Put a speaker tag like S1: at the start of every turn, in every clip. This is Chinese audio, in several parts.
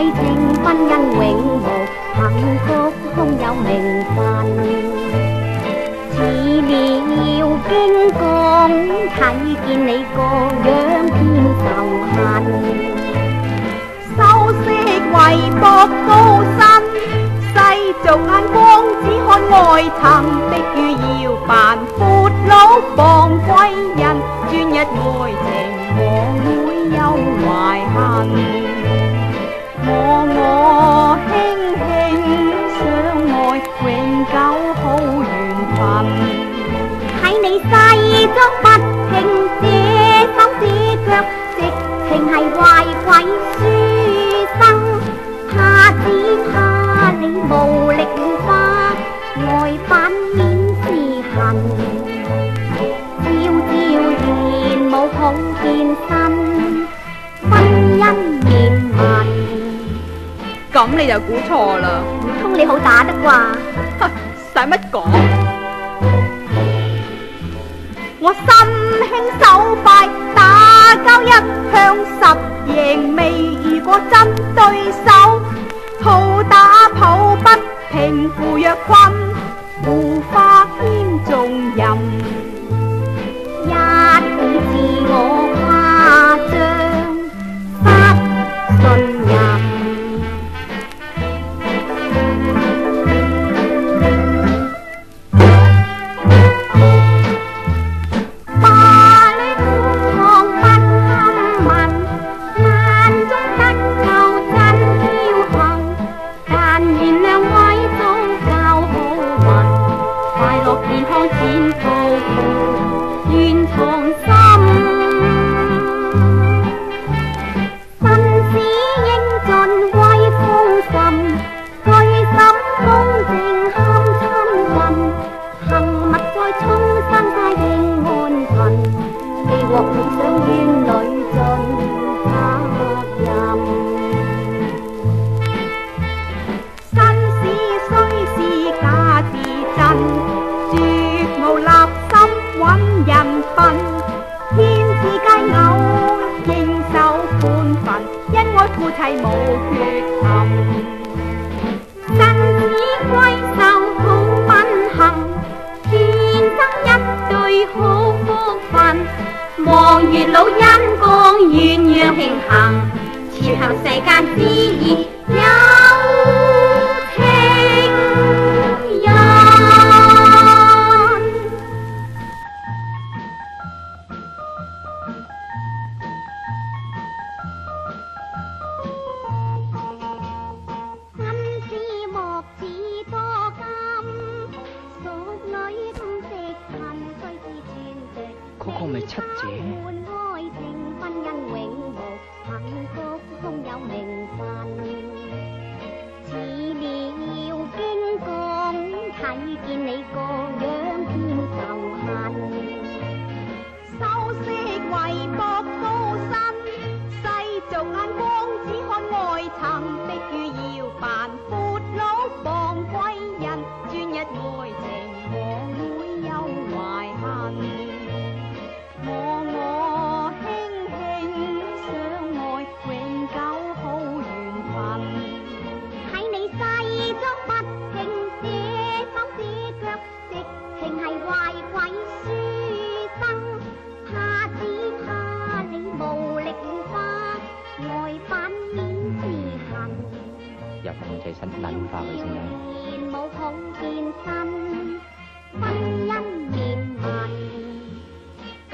S1: 婚姻永无幸福，空有名分。似了经过，睇见你个样偏仇恨。
S2: 修饰为博高深，世俗眼光只看外层，的于要扮阔佬傍贵人，专一爱情我会有怀恨。
S1: 直情系坏鬼书生。怕只怕你无力花，外反面是痕，朝朝然无好见身，婚姻面文。
S2: 咁你就估错啦，
S1: 唔通你好打得啩？
S2: 哼，使乜讲？我心轻手一向十赢未遇过真对手，抱打抱不平，扶若困，护花兼重任。
S1: 一起自我 月老恩光鸳鸯庆行，前行世间之意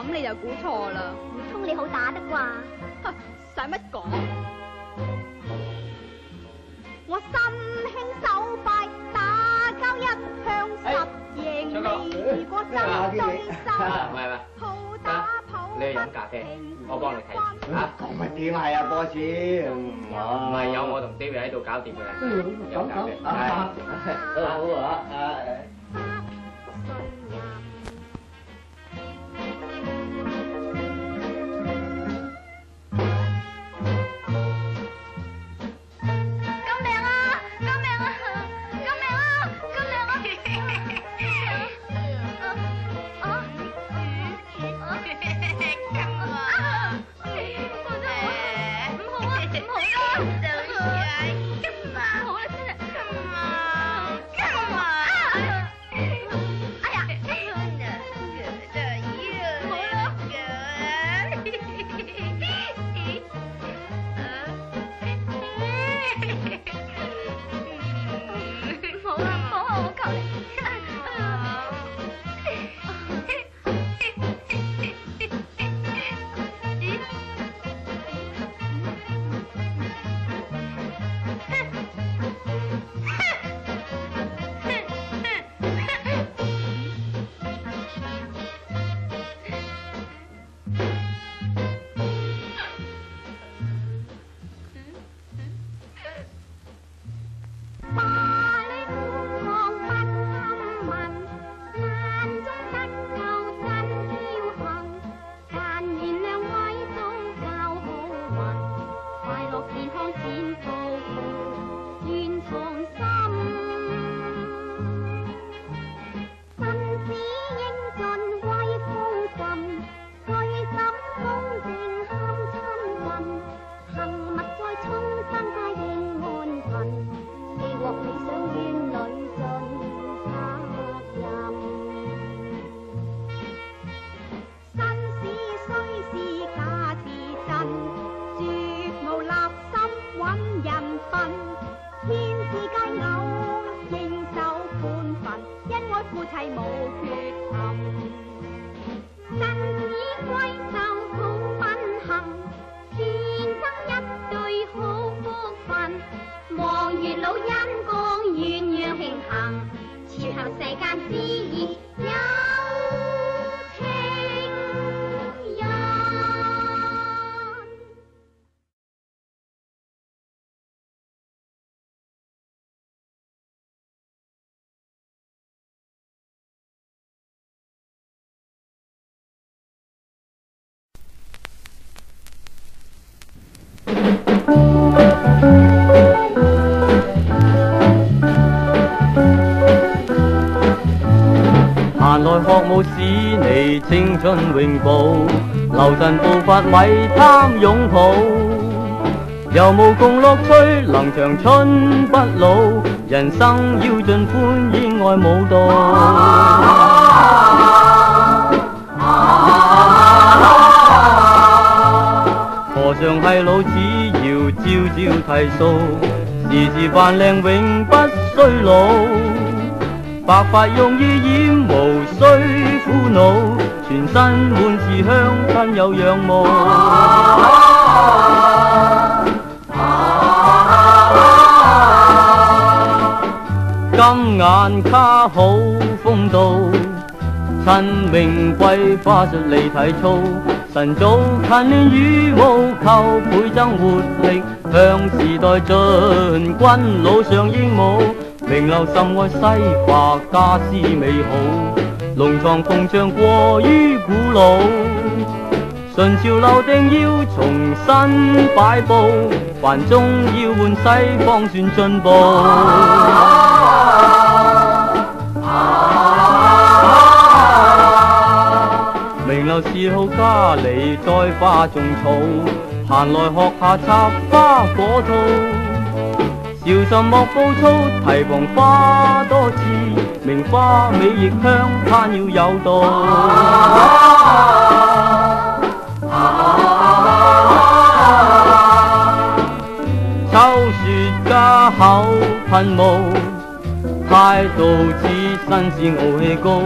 S1: 咁你
S2: 就估錯啦，
S1: 唔通你好打得啩？
S2: 哼，使乜講？我身輕手快，打交一向十贏未遇過真對手，
S3: 喂 喂，
S2: 抱打抱不
S3: 你去飲咖啡我幫你睇住嚇
S4: 咁咪點係啊，boss？
S3: 唔係有我同 David 喺度搞掂嘅啦。飲咖啡。係
S4: 好啊，舞使你青春永葆，留神步伐咪贪拥抱。有无共乐趣，能长春不老。人生要尽欢宴爱舞蹈。和尚系老，只要朝朝剃须，时时扮靓永不衰老。白发容易染，无需苦恼，全 身满是香，更有仰慕。金眼卡好風度，趁名貴花術離體操。晨早勤练羽毛球，倍增活力，向時代進軍，路上英武。名流甚爱西化，家私美好，龙床鳳帳過於古老。順潮流定要重新擺布，凡中要換西方算進步。名流嗜好家里栽花種草，閒來學下插花果套。小心莫暴躁，提防花多刺，名花美亦香，攀要有道。秋雪加口噴霧，態度似紳士傲氣高，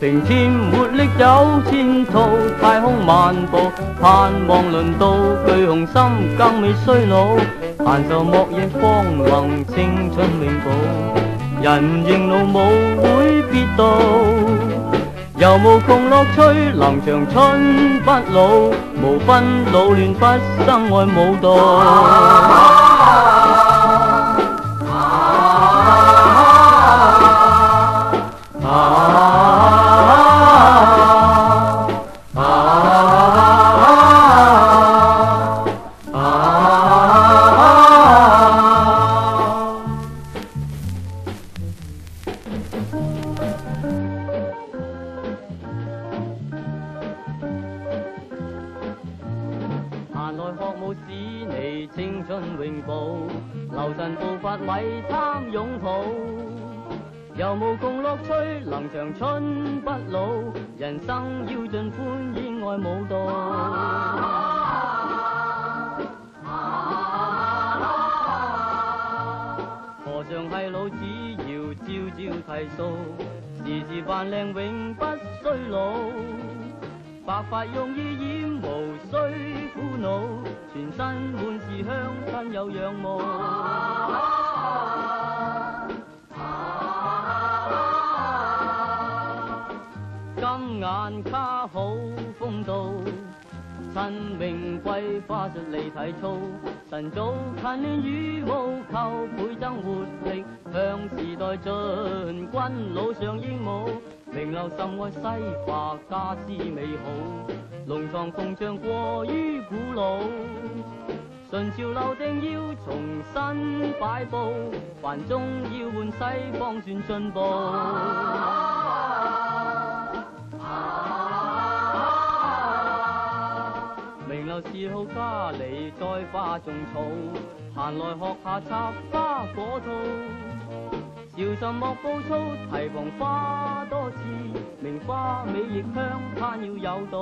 S4: 平添活力有前途，太空漫步，盼望輪到巨雄心更未衰老。闲愁莫亦芳魂，青春永葆。人形老舞会别到，有舞共乐趣，能长春不老。无分老嫩，不生爱舞蹈。要朝朝剃鬚，時時扮靓永不衰老。白发容易染，无需苦恼，全身满是香，亲有仰慕。金眼卡好风度，趁名貴花術離體操。晨早勤練羽毛球，倍增活力，向時代進軍，路上英武。名流甚爱西化，家私美好，龍床鳳帳過於古老。順潮流定要重新擺布，凡中要換西方算進步。家里栽花種草，閒來學下插花果套。小心莫暴躁，提防花多刺，名花美亦香，攀要有道。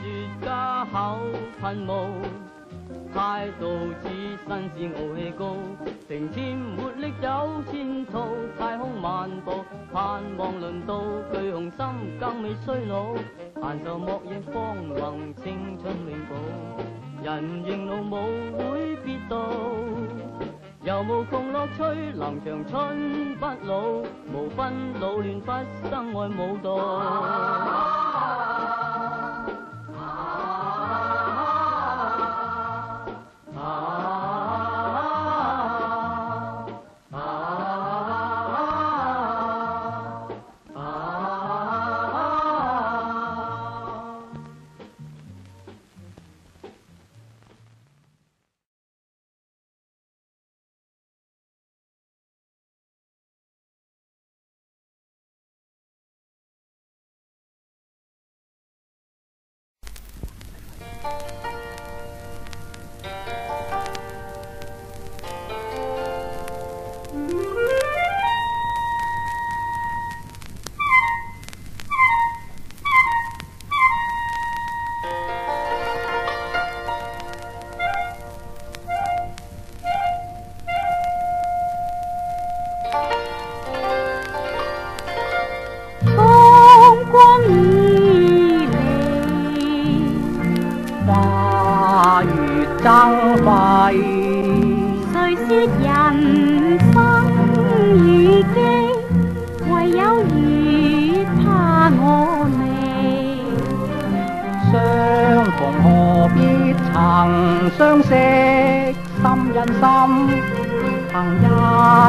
S4: 雪加口噴霧，态度似新鲜傲气高，成千活力有前途，太空漫步，盼望轮到巨雄心更未衰老，闲愁莫认方能青春永葆，人仍路无会必到。又无穷乐趣，能长春不老，无分老乱不生爱舞蹈。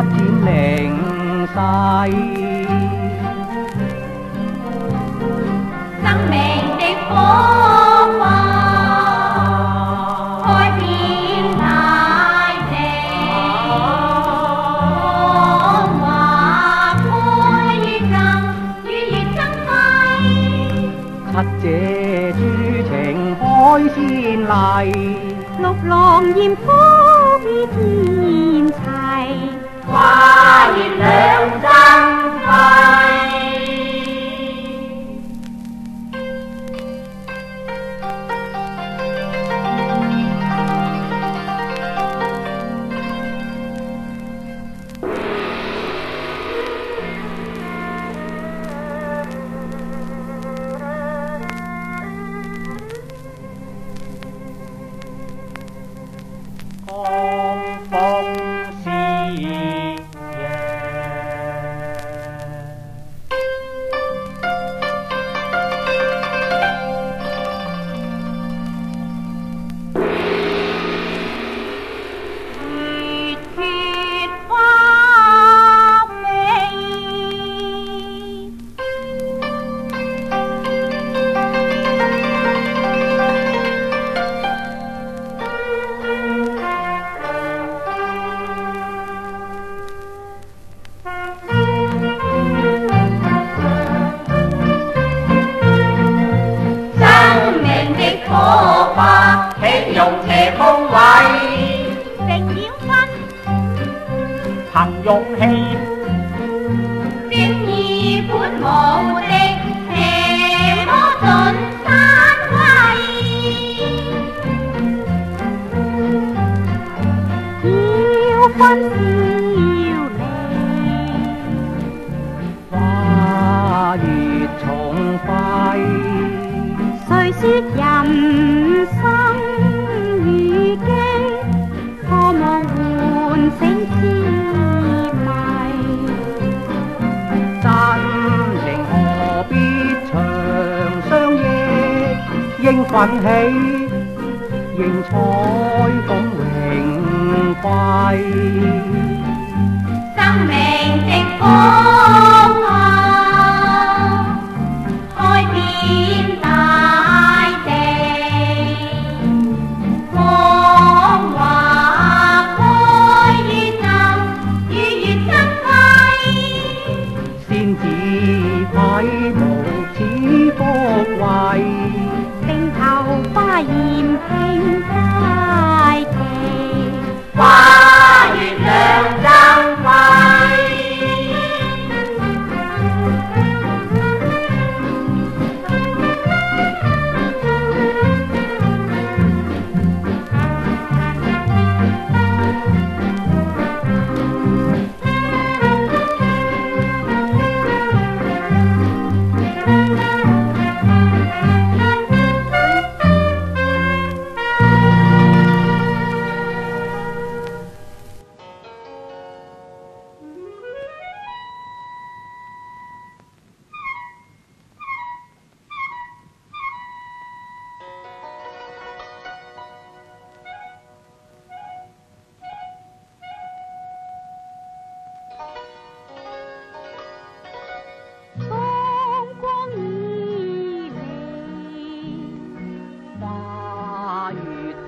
S1: 千零世。生
S2: 命的火花，開遍大地，光華開越近，越越增輝。
S5: 七姐諸情開先例，
S1: 六浪艷
S5: 風。painel 勇气應奮起，應採捧榮貴，
S2: 生命的光輝。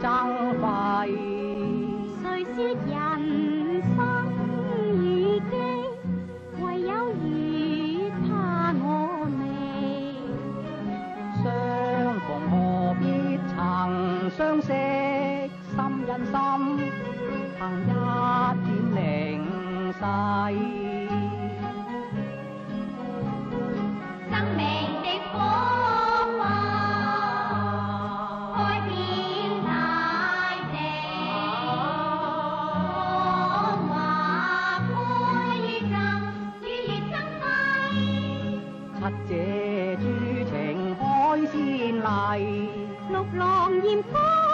S2: 爭輝。
S1: น
S2: กลองยิ้
S5: มก้า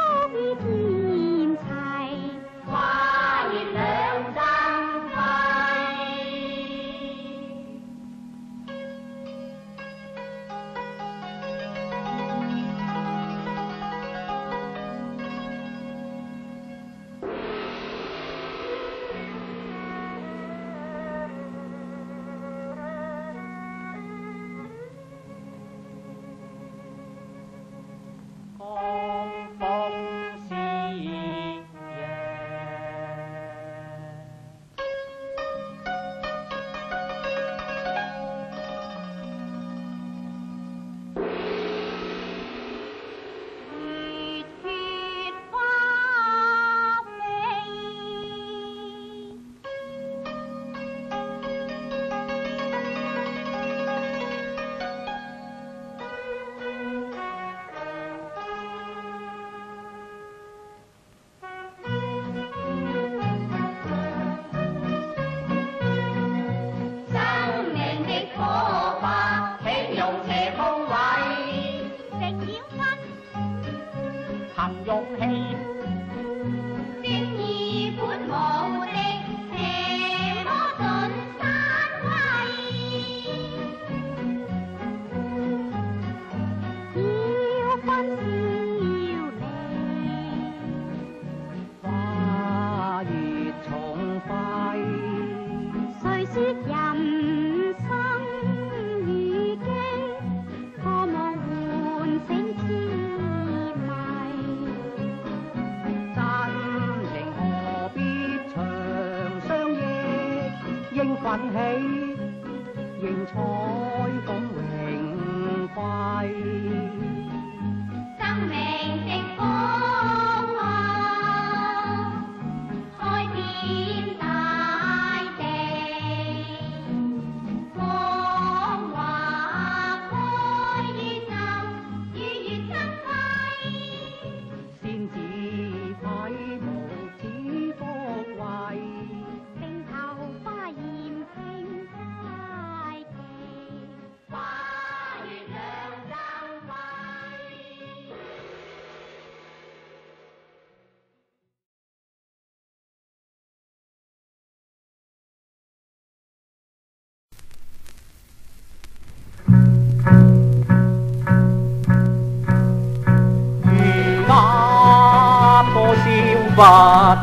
S5: 箫拔，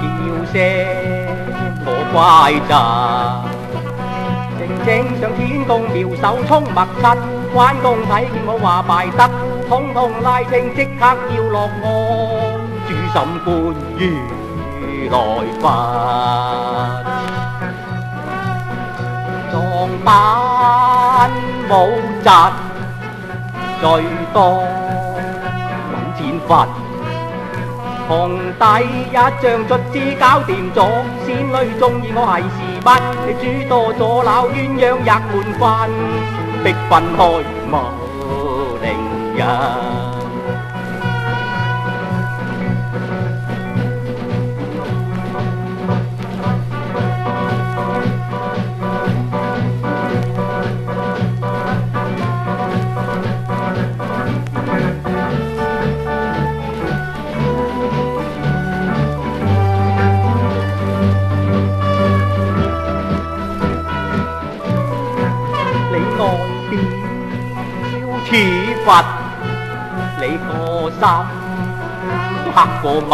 S5: 叫声我乖咋。静静上天宫妙手冲墨漆，关公睇见我话败得，统统拉清即刻要落案，主审官如来佛。撞板冇窒，最多揾钱罚。 红底一张卒之搞掂咗，仙女中意我系事乜？你诸多阻挠鸳鸯入门关，逼分开无令人。 似佛，你个心黑过墨，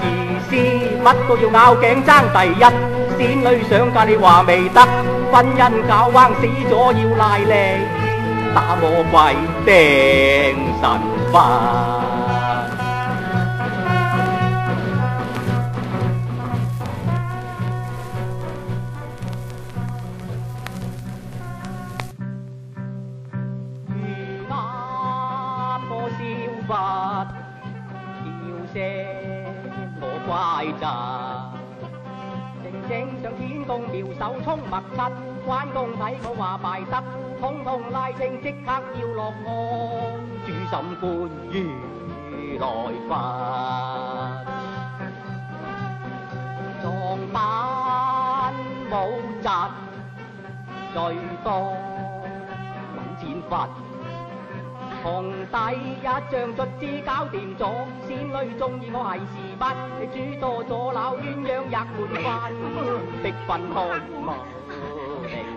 S5: 自私乜都要拗颈争第一，仙女想嫁你话未得，婚姻搞弯死咗要赖你，打魔鬼掟神佛。 正上天公妙手冲墨七，关公睇我话败得，通通拉清即刻要落案，主审官如来佛。撞板冇窒，最多揾钱法。紅底一仗卒之搞掂咗，仙女中意我系事不？你煮多咗鬧鴛鴦入滿飯，逼分开冇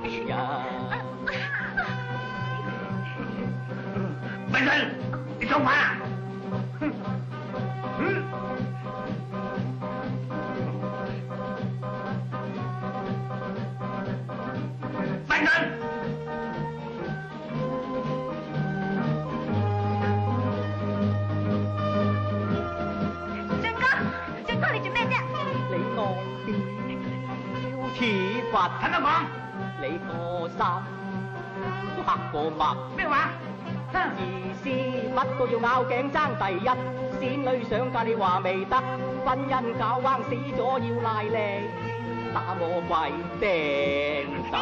S5: 理由。
S6: 文臣，你造反啊！哼，嗯。文臣，
S5: 似佛，
S6: 聽得講
S5: 你个心黑过墨。
S6: 咩话？
S5: 自私乜都要拗颈争第一，仙女想嫁你话未得，婚姻搞弯死咗要赖你，打我跪掟神。